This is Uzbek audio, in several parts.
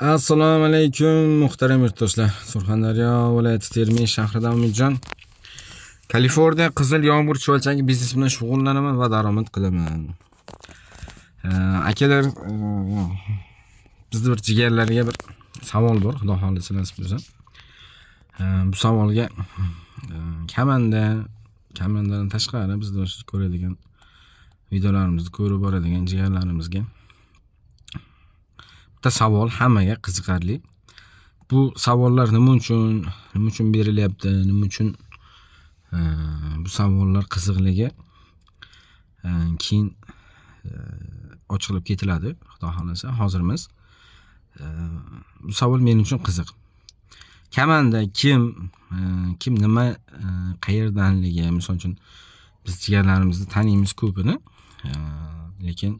assalomu alaykum muhtaram yurtdoshlar. Surxondaryo viloyati termiz shahridan umidjon. Kaliforniya qizil yomg'ir chuvalchang'i biznes bilan shug'ullanaman va daromad qilaman. Akalar e, bizni bir jigarlarga bir savol bor. Xudo xohlasa nasib bo'lsa bu savolga e, kamanda kamandadan tashqari bizni ko'radigan videolarimizni ko'rib boradigan jigarlarimizga katta savol hammaga qiziqarli. Bu savollar nima uchun nima uchun berilyapti nima uchun e, bu savollar qiziqligi e, keyin e, ochiqlab ketiladi xudo xohlasa hozirmiz. Bu savol men uchun qiziq. Kamanda kim kim nima qayerdanligi misol uchun biz jigarlarimizni taniymiz ko'pini lekin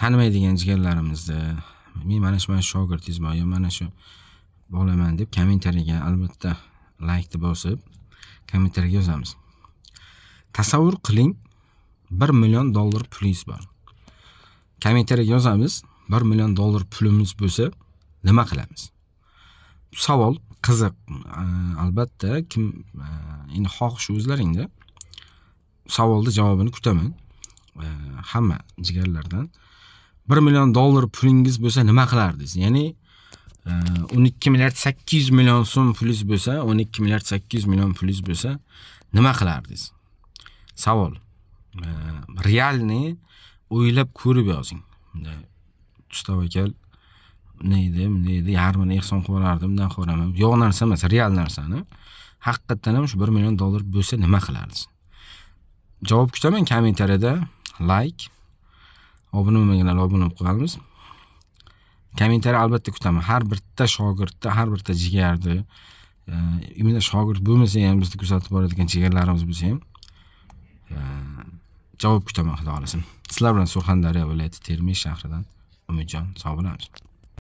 tanimaydigan jigarlarimizni men mana shu mana shogirdingizman yo mana shu bolaman deb kommentariyaga albatta laykni bosib kommentariyaga yozamiz. Tasavvur qiling bir million dollar pulingiz bor. Kommentariyaga yozamiz bir million dollar pulimiz bo'lsa nima qilamiz? Savol qiziq e, albatta kim e, endi xohish o'zlaringda. Savolni javobini kutaman. E, hamma jigarlardan. Bir million dollar pulingiz bo'lsa nima qilardingiz ya'ni e, o'n ikki milliard sakkiz yuz million so'm pulingiz bo'lsa o'n ikki milliard sakkiz yuz million pulingiz bo'lsa nima qilardingiz savol. E, realni o'ylab ko'rib yozing. Bunday ustav aka bunday edi bunday edi yarmini ehson qilib yuborardim bundan qilib yo'q narsa emas real narsani. Haqiqatdan ham shu bir million dollar bo'lsa nima qilardingiz javob kutaman kommentariyada. Layk obuna bo'lmaganlar obuna bo'lib qolamiz kommentariy albatta kutaman. Har bitta shogirdni har bitta jigarni e, именно shogird bo'lmasa ham bizni kuzatib boradigan jigarlarimiz bo'lsa ham e, javob kutaman xudo xohlasa sizlar bilan surxondaryo viloyati termiz shahridan umidjon sog' bo'lamiz.